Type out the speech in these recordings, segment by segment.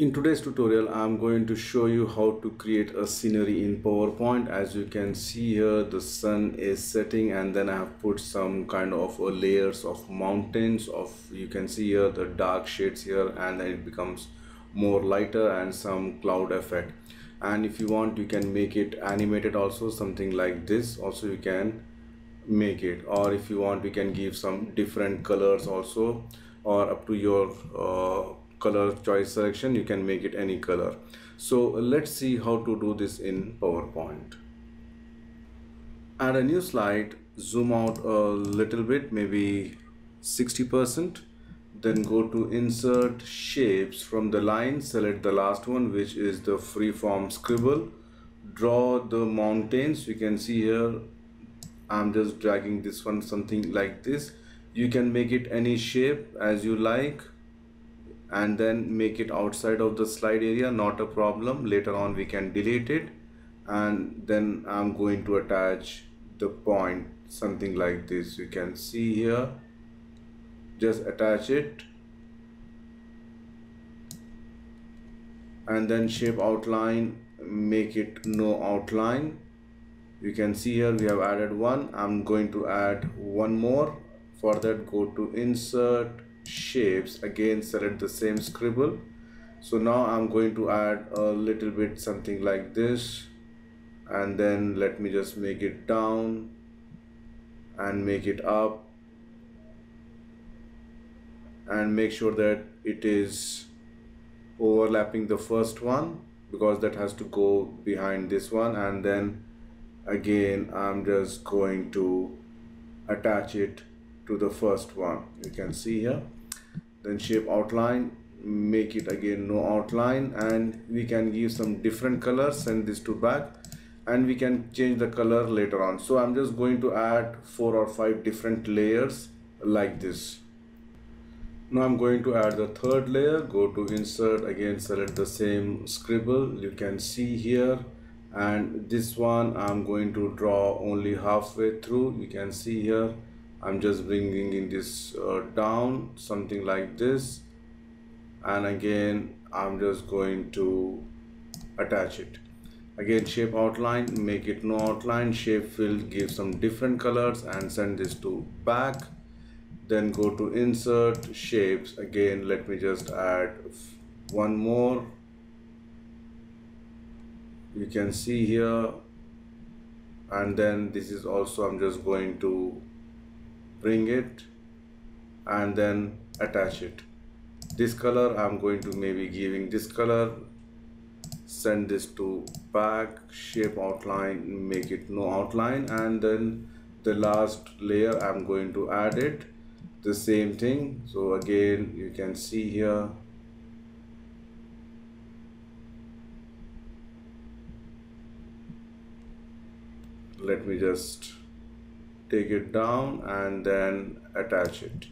In today's tutorial, I'm going to show you how to create a scenery in PowerPoint. As you can see here, the sun is setting and then I have put some kind of uh, layers of mountains of, you can see here the dark shades here and then it becomes more lighter and some cloud effect. And if you want, you can make it animated also, something like this. Also, you can make it or if you want, you can give some different colors also or up to your uh, color choice selection you can make it any color. So let's see how to do this in PowerPoint. Add a new slide zoom out a little bit maybe 60% then go to insert shapes. From the line select the last one which is the freeform scribble. Draw the mountains. You can see here I'm just dragging this one something like this. You can make it any shape as you like and then make it outside of the slide area not a problem. Later on we can delete it and then I'm going to attach the point something like this. You can see here. Just attach it. And then shape outline make it no outline. You can see here we have added one. I'm going to add one more. For that go to insert shapes again select the same scribble. So now I'm going to add a little bit something like this and then let me just make it down and make it up and make sure that it is overlapping the first one because that has to go behind this one. And then again I'm just going to attach it to the first one. You can see here then shape outline make it again no outline and we can give some different colors send this to back and we can change the color later on. So i'm just going to add four or five different layers like this. Now i'm going to add the third layer. Go to insert. Again select the same scribble. You can see here. And this one i'm going to draw only halfway through. You can see here I'm just bringing in this uh, down something like this. And again I'm just going to attach it. Again shape outline make it no outline. Shape fill give some different colors and send this to back. Then go to insert shapes. Again let me just add one more. You can see here. And then this is also I'm just going to bring it and then attach it. This color I'm going to maybe giving this color send this to back shape outline make it no outline and then the last layer I'm going to add it. The same thing. So again you can see here. Let me just take it down and then attach it.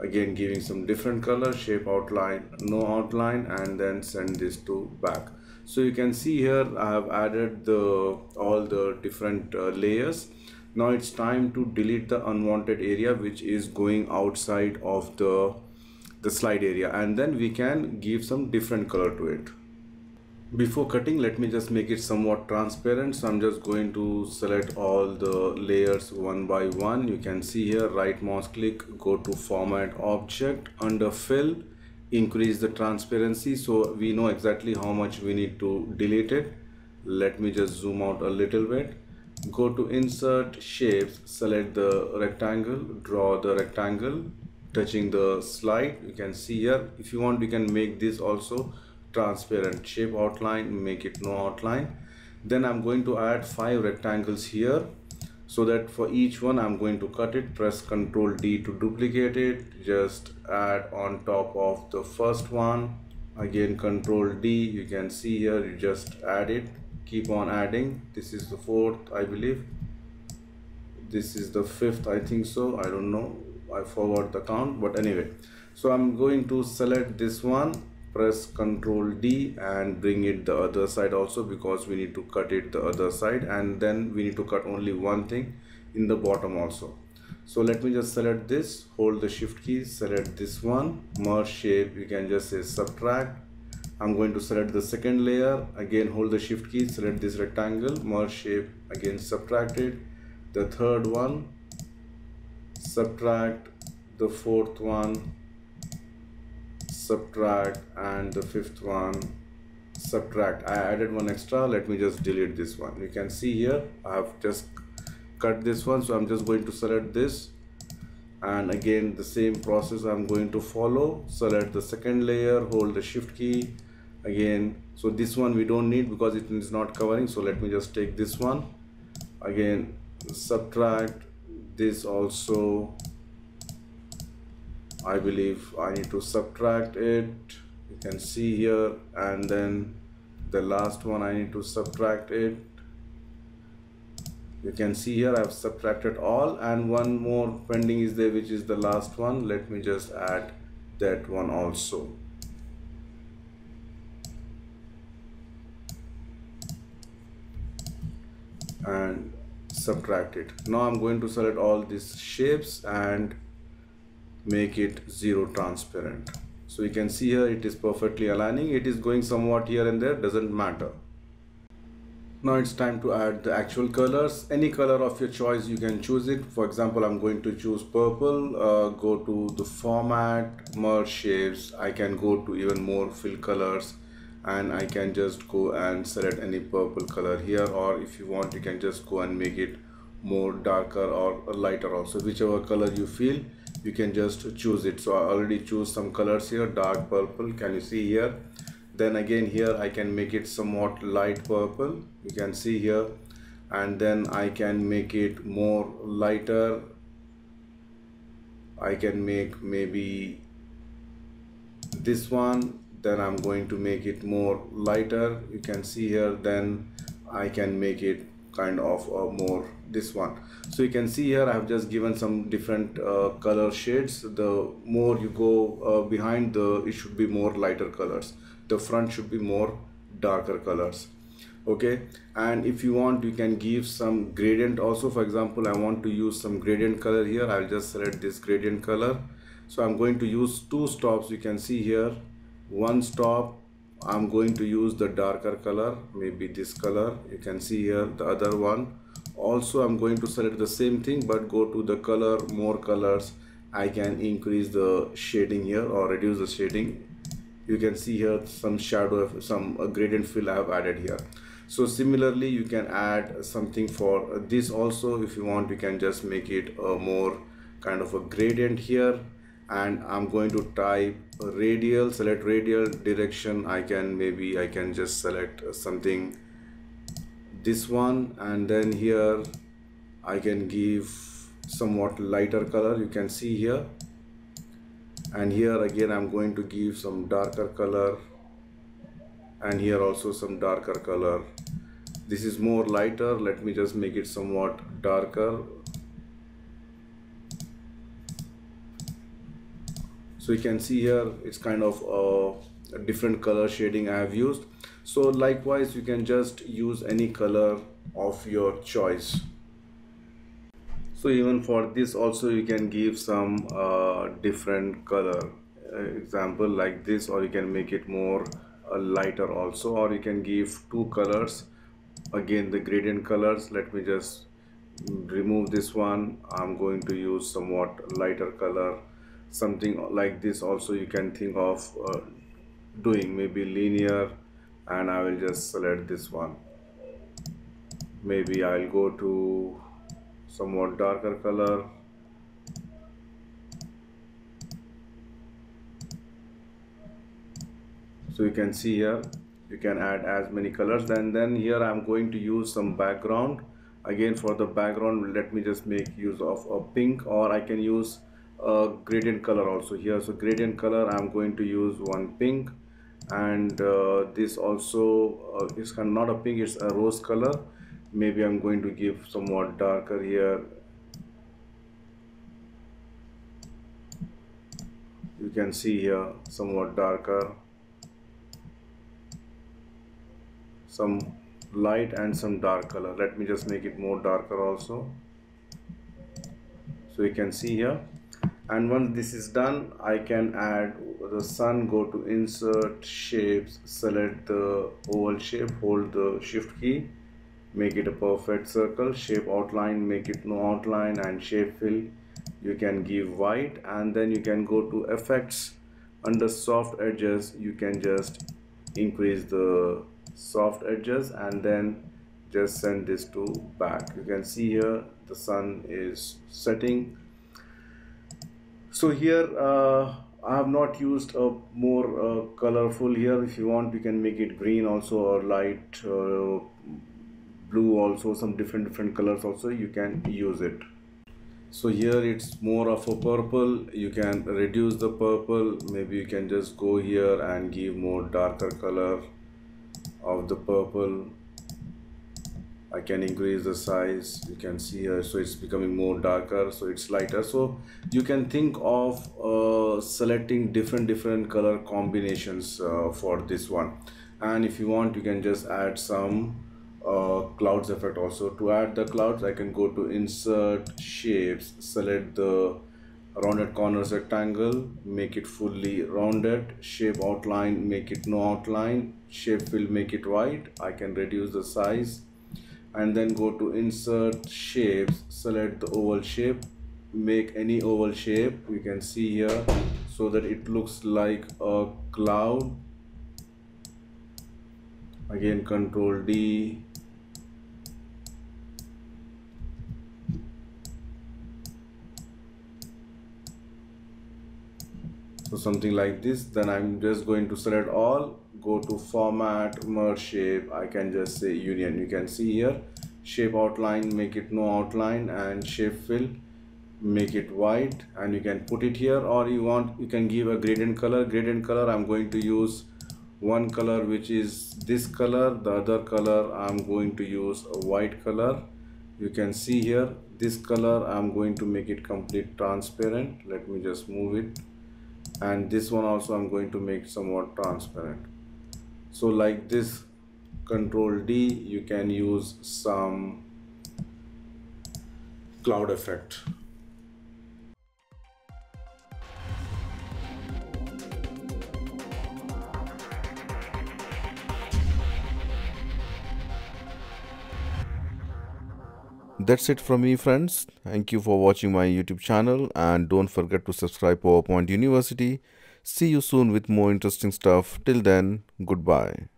Again giving some different color shape outline no outline and then send this to back. So you can see here I have added the all the different uh, layers. Now it's time to delete the unwanted area which is going outside of the the slide area. And then we can give some different color to it before cutting let me just make it somewhat transparent. So i'm just going to select all the layers one by one. You can see here right mouse click go to format object under fill increase the transparency. So we know exactly how much we need to delete it. Let me just zoom out a little bit. Go to insert shapes select the rectangle draw the rectangle touching the slide. You can see here if you want you can make this also transparent shape outline make it no outline. Then I'm going to add five rectangles here so that for each one I'm going to cut it. Press ctrl D to duplicate it. Just add on top of the first one. Again ctrl D you can see here you just add it. Keep on adding. This is the fourth I believe. This is the fifth I think so. I don't know. I forgot the count but anyway. So I'm going to select this one press ctrl d and bring it the other side also because we need to cut it the other side and then we need to cut only one thing in the bottom also. So let me just select this hold the shift key select this one merge shape you can just say subtract. I'm going to select the second layer again hold the shift key select this rectangle merge shape again subtract it. The third one subtract the fourth one subtract and the fifth one subtract. I added one extra. Let me just delete this one. You can see here I have just cut this one so I'm just going to select this. And again the same process I'm going to follow. Select the second layer hold the shift key again. So this one we don't need because it is not covering. So let me just take this one. Again subtract this also I believe I need to subtract it. You can see here. And then the last one I need to subtract it. You can see here I've subtracted all. And one more pending is there which is the last one. Let me just add that one also. And subtract it. Now I'm going to select all these shapes and make it zero transparent. So you can see here it is perfectly aligning. It is going somewhat here and there doesn't matter. Now it's time to add the actual colors. Any color of your choice you can choose it. For example i'm going to choose purple uh, go to the format merge shapes i can go to even more fill colors. And I can just go and select any purple color here. Or if you want you can just go and make it more darker or lighter also whichever color you feel you can just choose it. So I already choose some colors here. Dark purple can you see here? Then again here I can make it somewhat light purple. You can see here. And then I can make it more lighter. I can make maybe this one. Then I'm going to make it more lighter. You can see here. Then I can make it kind of uh, more this one. So you can see here I have just given some different uh, color shades. The more you go uh, behind the it should be more lighter colors. The front should be more darker colors. Okay? And if you want you can give some gradient also. For example I want to use some gradient color here. I'll just select this gradient color. So I'm going to use two stops. You can see here one stop I'm going to use the darker color maybe this color you can see here the other one. Also I'm going to select the same thing but go to the color more colors. I can increase the shading here or reduce the shading. You can see here some shadow some gradient fill I have added here. So similarly you can add something for this also. If you want you can just make it a more kind of a gradient here and I'm going to type radial select radial direction. I can maybe I can just select something this one. And then here I can give somewhat lighter color. You can see here. And here again I'm going to give some darker color. And here also some darker color. This is more lighter. Let me just make it somewhat darker so you can see here it's kind of a, a different color shading I have used. So likewise you can just use any color of your choice. So even for this also you can give some uh, different color. Uh, example like this or you can make it more uh, lighter also. Or you can give two colors. Again the gradient colors. Let me just remove this one. I'm going to use somewhat lighter color something like this also you can think of uh, doing maybe linear and I will just select this one. Maybe I'll go to somewhat darker color. So you can see here you can add as many colors and then here I'm going to use some background. Again for the background let me just make use of a pink or I can use a gradient color also here. So gradient color i'm going to use one pink. And uh, this also uh, is not a pink it's a rose color. Maybe i'm going to give somewhat darker here. You can see here somewhat darker. Some light and some dark color. Let me just make it more darker also. So you can see here and once this is done I can add the sun go to insert shapes select the oval shape hold the shift key make it a perfect circle shape outline make it no outline and shape fill. You can give white and then you can go to effects. Under soft edges you can just increase the soft edges and then just send this to back. You can see here the sun is setting so here uh, I have not used a more uh, colorful here. If you want you can make it green also or light uh, blue also some different different colors also you can use it. So here it's more of a purple. You can reduce the purple. Maybe you can just go here and give more darker color of the purple I can increase the size you can see here so it's becoming more darker so it's lighter. So you can think of uh, selecting different different color combinations uh, for this one. And if you want you can just add some uh, clouds effect also. To add the clouds I can go to insert shapes select the rounded corners rectangle make it fully rounded shape outline make it no outline shape fill make it white. I can reduce the size and then go to insert shapes select the oval shape make any oval shape you can see here so that it looks like a cloud. Again control D. So something like this then I'm just going to select all go to format merge shape I can just say union. You can see here shape outline make it no outline and shape fill make it white and you can put it here. Or you want you can give a gradient color. Gradient color I'm going to use one color which is this color. The other color I'm going to use a white color. You can see here this color I'm going to make it complete transparent. Let me just move it. And this one also I'm going to make somewhat transparent so like this control D you can use some cloud effect That's it from me friends. Thank you for watching my YouTube channel and don't forget to subscribe PowerPoint University. See you soon with more interesting stuff. Till then, goodbye.